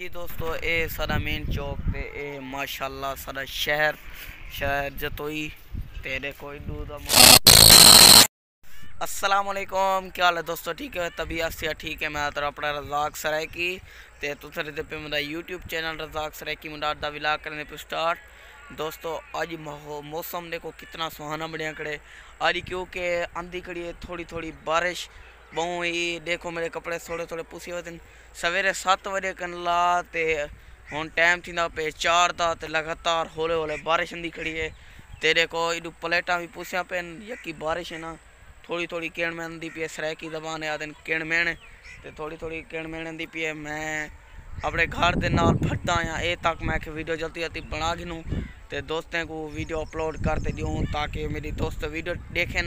जी दोस्तों ये सारा मेन चौक पे ये माशाल्लाह सारा शहर शहर जतोई, तेरे कोई अस्सलाम वालेकुम क्या हाल है दोस्तों, ठीक है? तबीयत से ठीक है, मैं तेरा अपना रजाक सराकी ते तुसरे ते पे मेरा यूट्यूब चैनल रजाक सराकी मुंडार दा विला करने पे स्टार्ट दोस्तों, आज मौसम देखो कितना सुहाना बढ़िया कड़े आज क्योंकि आंधी कड़ी है थोड़ी थोड़ी बारिश बहु ही देखो मेरे कपड़े थोड़े थोड़े पुसी हुए सवेरे सत्त बजे कन ला ते हूँ टाइम थी पे चार का ते लगातार हौले हौले बारिश आंदी खड़ी है तेरे को इडू प्लेटा भी पुसिया पेन यकी बारिश है ना थोड़ी थोड़ी किण में आती पी है सरैकी जबान आदि किण मैन तो थोड़ी थोड़ी किण मैन आती पी है मैं अपने घर के नाल फटदा हाँ ये तक मैं वीडियो जल्दी जल्दी बना गिनूँ तो दोस्तों को वीडियो अपलोड करते दूँ ताकि मेरी दोस्त वीडियो देखें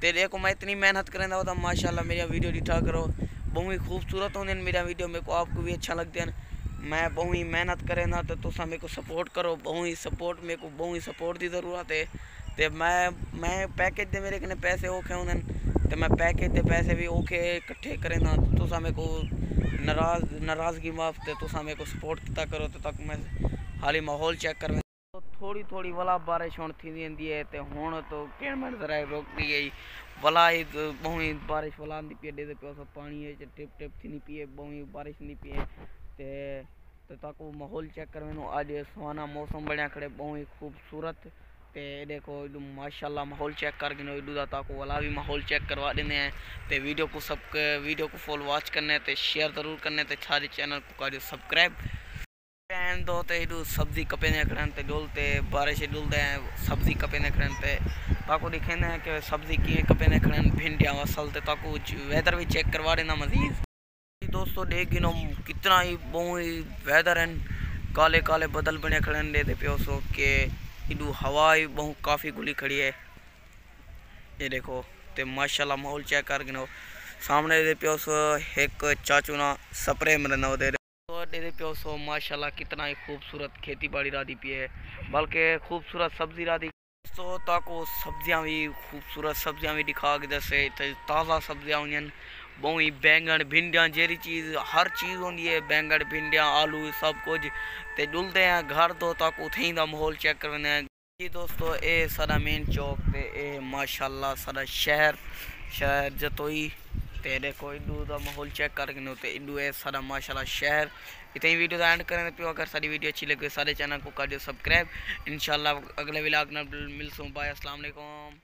तो देखो मैं इतनी मेहनत करें तो माशाल्लाह मेरी वीडियो दिखा करो। बहुत ही खूबसूरत होंगे मेरा वीडियो, मेरे को आपको भी अच्छा लगते हैं मैं बहुत ही मेहनत करें ना तो तुसा मेरे को सपोर्ट करो बहुत ही सपोर्ट मेरे को बहुत ही सपोर्ट की ज़रूरत है। तो मैं मैं पैकेज दे मेरे कने पैसे औखे होंगे तो मैं पैकेज के पैसे भी औखे इकट्ठे करें ना तो तुसा मेरे को नाराज़, नाराज़गी माफ़ तो तुसा मेरे को सपोर्ट किया करो तो तक मैं हाली माहौल चेक कर तो थोड़ी थोड़ी वला बारिश हूँ थी वेंदी है तो हूँ तो मिनट जरा रोक दी गई वला ही बहुत ही बारिश वला आंदी पी ॾे पियो सो पानी टिप टिप थी पी बहुत ही बारिश नहीं पी ते तो ताको माहौल चेक कर मैंने, आज सुहाना मौसम बढ़िया खड़े, बहुत ही खूबसूरत। ते देखो इडू माशाल्लाह माहौल चेक कर गिनो दा ताको वाला भी माहौल चेक करवा देने हैं। ते वीडियो को सब, वीडियो को फुल वॉच करने ते शेयर ज़रूर करने ते सारे चैनल को करियो सब्सक्राइब। दो ते इडू सब्ज़ी कपे ने खड़न ते डोलते बारिश डुलते हैं सब्ज़ी कपे ने खड़न ते। ताको दिखेंदे हैं कि सब्ज़ी किए कपे ने खड़न, भिंडियाँ वसल ते ताको वेदर भी चेक करवा देना मजीद। दोस्तों देख गिनो कितना ही बहुत ही वेदर हैं। काले काले बदल बने खड़े दे पे सो के इडू हवा ही बहुत काफ़ी गुली खड़ी है। ये देखो, ते माशाल्लाह माहौल चेक कर गिनो। सामने दे पियो, सो एक चाचू ना स्प्रे मरना दे। दे पियो सो, माशाल्लाह, कितना ही खूबसूरत खेती बाड़ी राधी पी है, बल्कि खूबसूरत सब्ज़ी राधी। तो ताको सब्ज़ियाँ भी, खूबसूरत सब्ज़ियाँ भी दिखा के दसे ताज़ा सब्ज़ियाँ हुई बहुत बैंगन, भिंडियाँ जेरी चीज़, हर चीज़ होंगी है, बैंगन, भिंडिया, आलू, सब कुछ। तो डुलते हैं घर तो तक का माहौल चेक करते हैं। जी दोस्तों ये सारा मेन चौक ते ये माशाल्लाह सारा शहर शहर जतोई। ते देखो इंदू का माहौल चेक करके तो इंदू है सारा माशाल्लाह शहर। इतनी वीडियो का एंड करें तो अगर सारी वीडियो अच्छी लगे, सारे चैनल को कर दियो सब्सक्राइब इंशाल्लाह अगले विलाग मिलसूँ बाय वालेकुम।